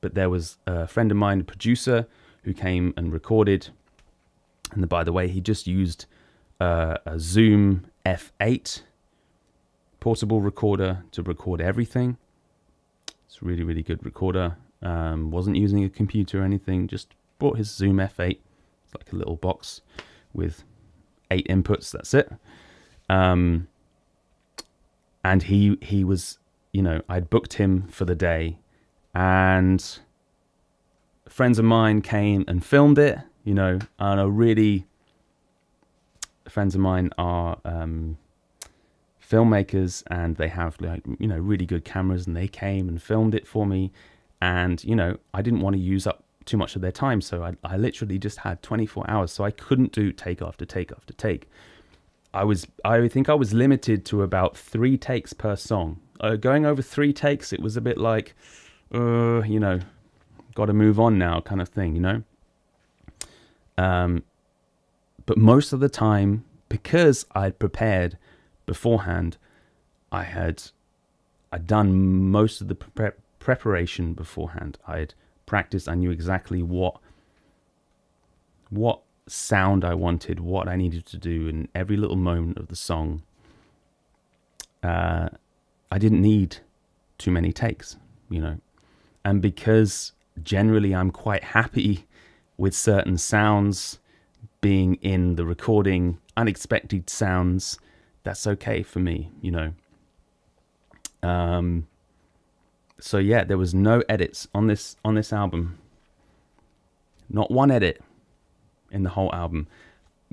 but there was a friend of mine, a producer, who came and recorded. And by the way, he just used uh, a Zoom F8 portable recorder to record everything. It's a really, really good recorder. Um, wasn't using a computer or anything, just bought his Zoom F8. It's like a little box with eight inputs. That's it. Um, and he he was, you know, I'd booked him for the day, and friends of mine came and filmed it. You know, and a really friends of mine are um, filmmakers, and they have like you know really good cameras, and they came and filmed it for me. And you know, I didn't want to use up too much of their time. So I, I literally just had 24 hours. So I couldn't do take after take after take. I was, I think I was limited to about three takes per song. Uh, going over three takes, it was a bit like, uh, you know, got to move on now kind of thing, you know? Um, but most of the time, because I'd prepared beforehand, I had, I'd done most of the pre- preparation beforehand. I'd practiced. I knew exactly what what sound I wanted, what I needed to do in every little moment of the song. Uh, I didn't need too many takes, you know, and because generally I'm quite happy with certain sounds being in the recording, unexpected sounds, that's okay for me, you know. Um, so yeah, there was no edits on this on this album. Not one edit in the whole album.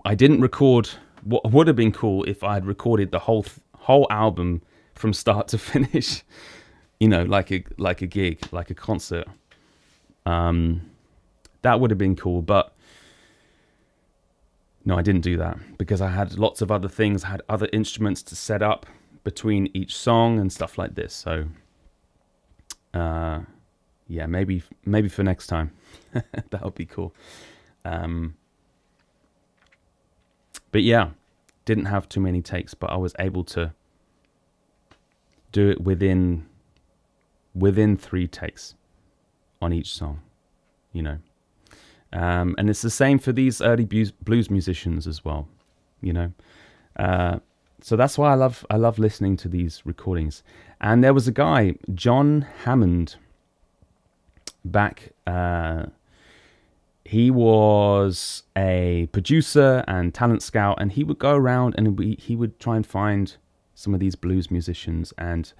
I didn't record what would have been cool if I had recorded the whole whole album from start to finish. you know, like a like a gig, like a concert. Um, that would have been cool, but no, I didn't do that because I had lots of other things. I had other instruments to set up between each song and stuff like this. So, uh, yeah, maybe maybe for next time, that would be cool. Um, but yeah, didn't have too many takes, but I was able to do it within within three takes on each song, you know. Um, and it's the same for these early blues, musicians as well, you know. Uh, so that's why I love I love listening to these recordings. And there was a guy, John Hammond, back. Uh, he was a producer and talent scout, and he would go around and he would try and find some of these blues musicians and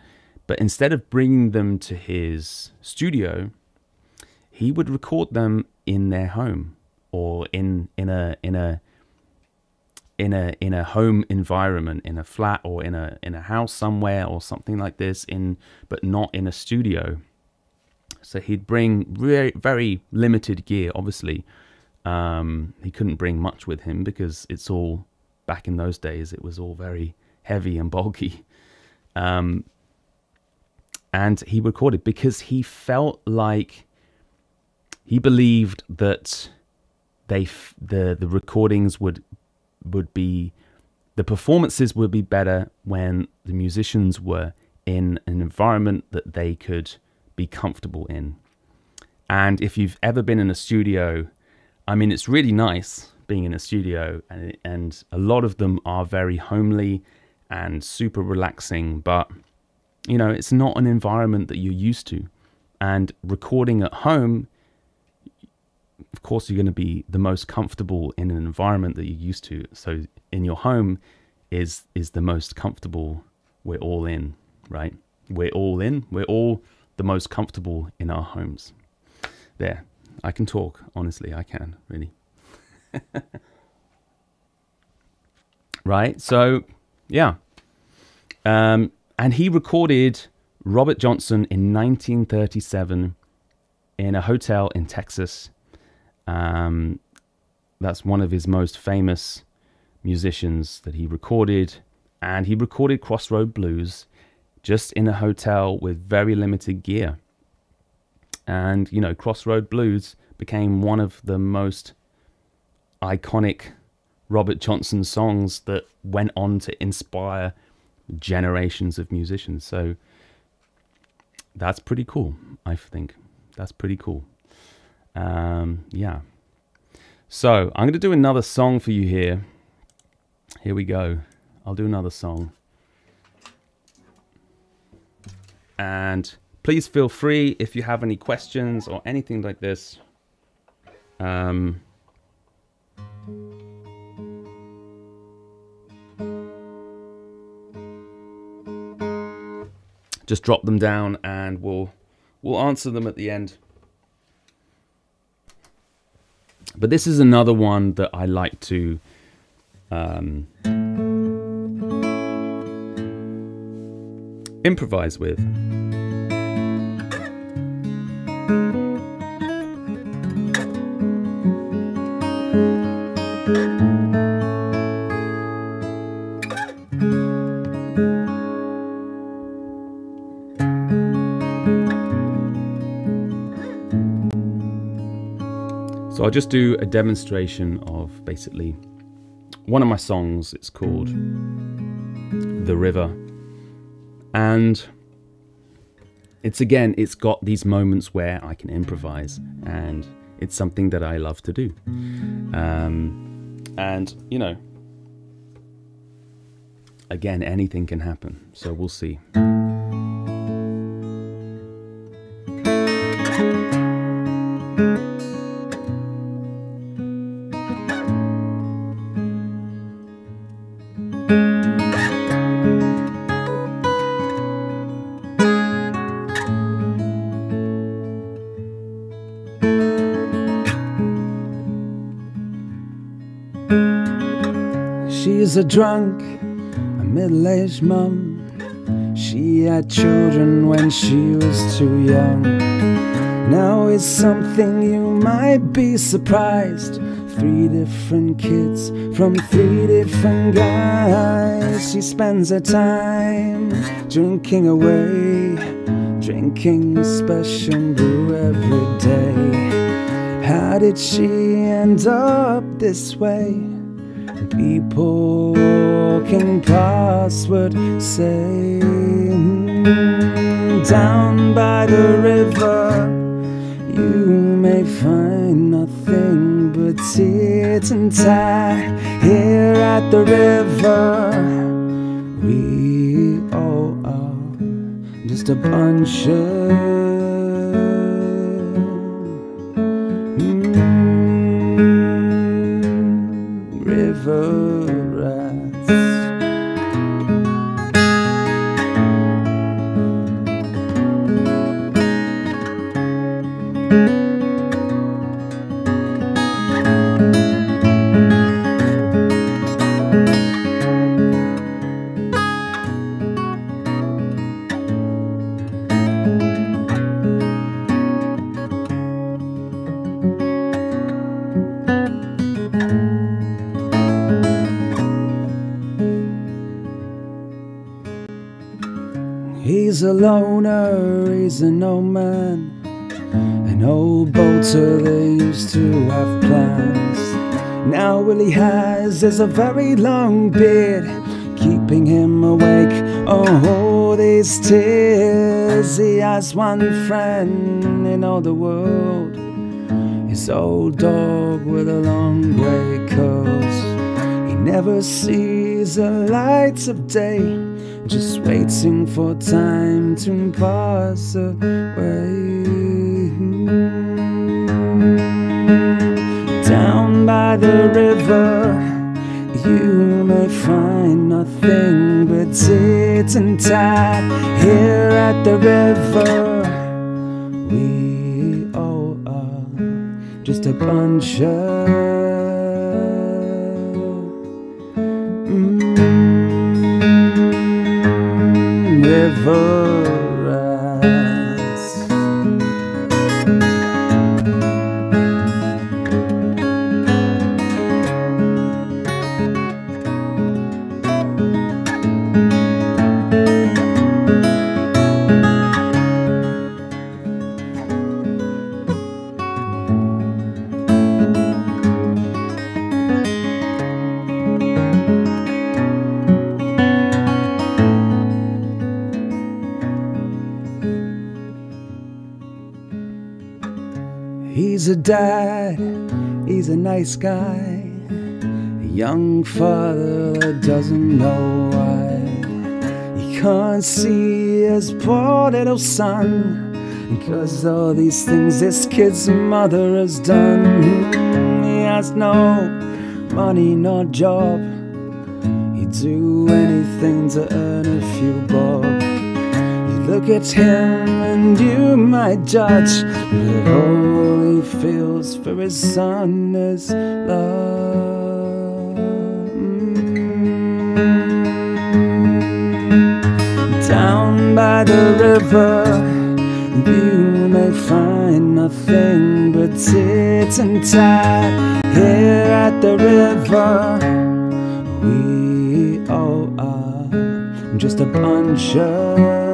but instead of bringing them to his studio he would record them in their home or in in a in a in a in a home environment in a flat or in a in a house somewhere or something like this in but not in a studio so he'd bring very very limited gear obviously um, he couldn't bring much with him because it's all back in those days it was all very heavy and bulky. Um, and he recorded because he felt like he believed that they f- the the recordings would would be the performances would be better when the musicians were in an environment that they could be comfortable in. And if you've ever been in a studio, I mean, it's really nice being in a studio, and, and a lot of them are very homely and super relaxing, but you know, it's not an environment that you're used to. And recording at home, of course, you're going to be the most comfortable in an environment that you're used to. So, in your home is is the most comfortable. We're all in, right? We're all in. We're all the most comfortable in our homes. There, I can talk. Honestly, I can really. right. So yeah. Um, and he recorded Robert Johnson in 1937 in a hotel in Texas. Um, that's one of his most famous musicians that he recorded. And he recorded Crossroad Blues just in a hotel with very limited gear. And, you know, Crossroad Blues became one of the most iconic Robert Johnson songs that went on to inspire generations of musicians. So that's pretty cool, I think. That's pretty cool. Um, yeah. So I'm going to do another song for you here. Here we go. I'll do another song. And please feel free if you have any questions or anything like this. Um, just drop them down and we'll we'll answer them at the end. But this is another one that I like to um, improvise with. I'll just do a demonstration of basically one of my songs. It's called The River. And it's again, it's got these moments where I can improvise, and it's something that I love to do. Um, and, you know, again, anything can happen. So we'll see. A drunk, a middle aged mum. She had children when she was too young. Now it's something you might be surprised. Three different kids from three different guys. She spends her time drinking away, drinking special brew every day. How did she end up this way? People walking past would say, "Hmm, Down by the river, you may find nothing but tears and tie. Here at the river, we all are just a bunch of he has is a very long beard, keeping him awake. Oh, these tears. He has one friend in all the world, his old dog with a long grey curls. He never sees the lights of day just waiting for time to pass away. By the river, you may find nothing but tit and tat. Here at the river, we all are just a bunch of. Mm, river dad, he's a nice guy, a young father that doesn't know why. He can't see his poor little son because all these things this kid's mother has done. He has no money, no job. He'd do anything to earn a few bob. Look at him and you might judge that all he feels for his son is love. Down by the river, you may find nothing but tit and tat. Here at the river, we all are just a bunch of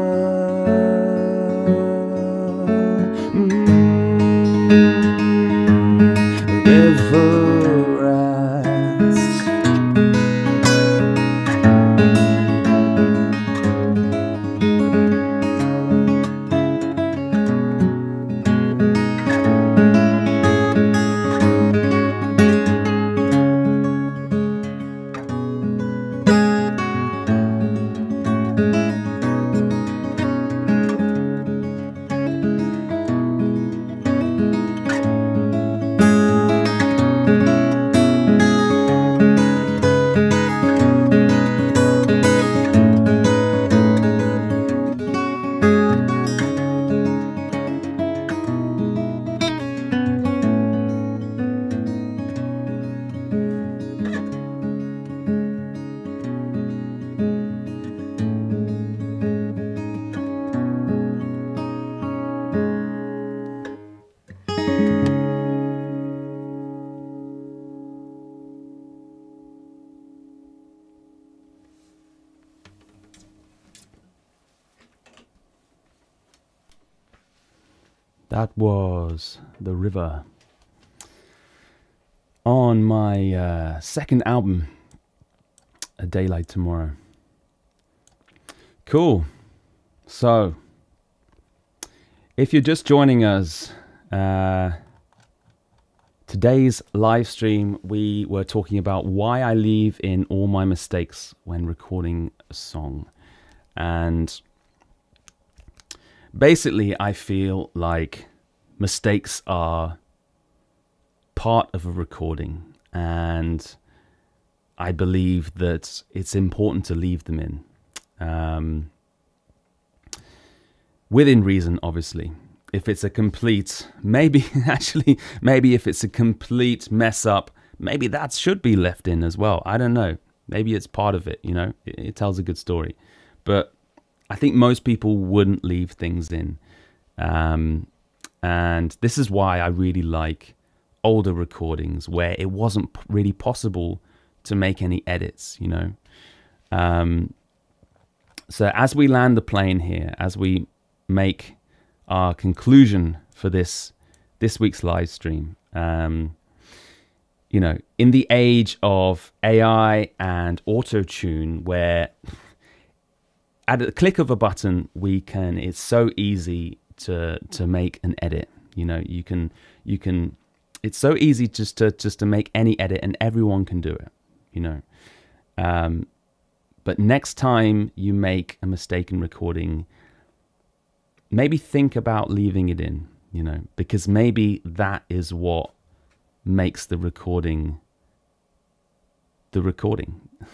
was The River. On my uh, second album, A Day Like Tomorrow. Cool. So, if you're just joining us, uh, today's live stream, we were talking about why I leave in all my mistakes when recording a song. And basically, I feel like mistakes are part of a recording, and I believe that it's important to leave them in. Um, within reason, obviously. If it's a complete, maybe actually, maybe if it's a complete mess up, maybe that should be left in as well. I don't know. Maybe it's part of it, you know, it, it tells a good story. But I think most people wouldn't leave things in. Um, and this is why I really like older recordings where it wasn't really possible to make any edits, you know. Um, so as we land the plane here, as we make our conclusion for this this week's live stream, um, you know, in the age of AI and auto tune, where at the click of a button we can, it's so easy to to make an edit. You know, you can you can. It's so easy just to just to make any edit, and everyone can do it. You know, um, but next time you make a mistake in recording, maybe think about leaving it in, you know, because maybe that is what makes the recording the recording.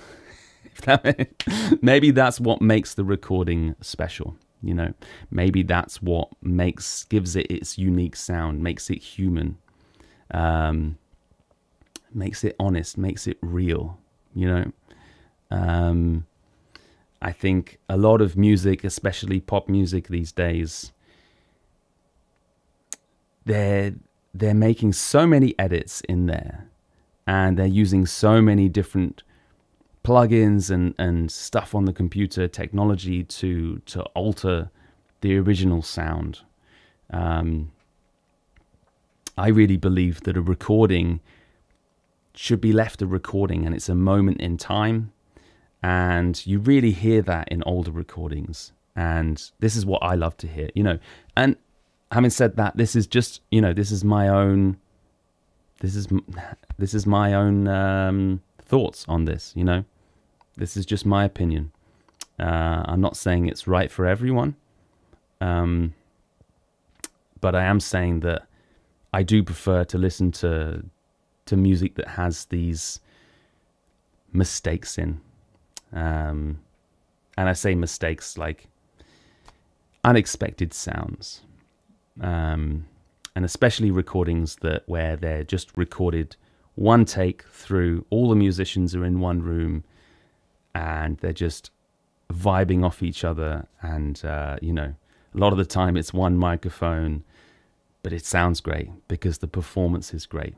maybe that's what makes the recording special, you know. Maybe that's what makes gives it its unique sound, makes it human. Um, makes it honest, makes it real, you know. Um, I think a lot of music, especially pop music these days, they're they're making so many edits in there, and they're using so many different plugins and and stuff on the computer technology to to alter the original sound. Um, I really believe that a recording should be left a recording, and it's a moment in time and you really hear that in older recordings and this is what i love to hear you know and having said that this is just you know this is my own this is this is my own um, thoughts on this you know? This is just my opinion. Uh, i'm not saying it's right for everyone um, but i am saying that i do prefer to listen to to music that has these mistakes in. Um, and I say mistakes like unexpected sounds, um, and especially recordings that where they're just recorded one take through. All the musicians are in one room, and they're just vibing off each other. And uh, you know, a lot of the time it's one microphone, but it sounds great because the performance is great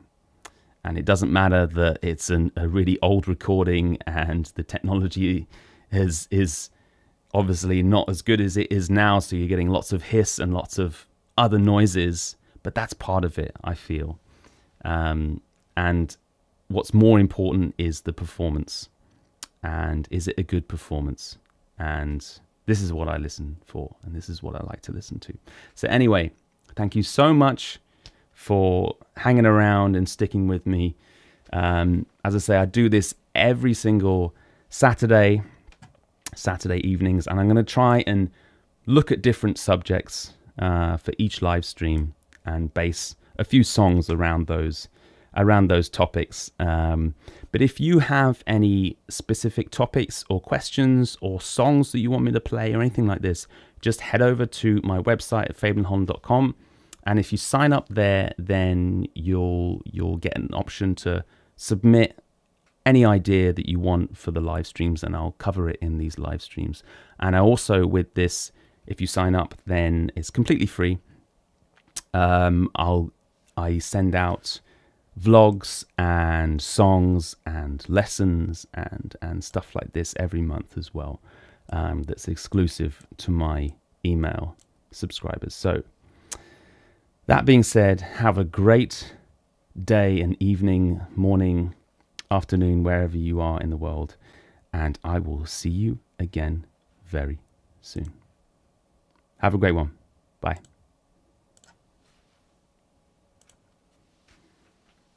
and it doesn't matter that it's an, a really old recording and the technology is is obviously not as good as it is now so you're getting lots of hiss and lots of other noises but that's part of it i feel um, and what's more important is the performance. And is it a good performance? And this is what i listen for and this is what i like to listen to. So anyway thank you so much for hanging around and sticking with me. Um, as I say, I do this every single Saturday, Saturday evenings, and I'm going to try and look at different subjects uh, for each live stream and base a few songs around those around those topics. Um, but if you have any specific topics or questions or songs that you want me to play or anything like this, just head over to my website at fabianholland.com and if you sign up there, then you'll you'll get an option to submit any idea that you want for the live streams, and I'll cover it in these live streams. And I also with this, if you sign up, then it's completely free. Um, I'll I send out vlogs and songs and lessons and and stuff like this every month as well. Um, that's exclusive to my email subscribers. So That being said, have a great day and evening, morning, afternoon, wherever you are in the world. And I will see you again very soon. Have a great one. Bye.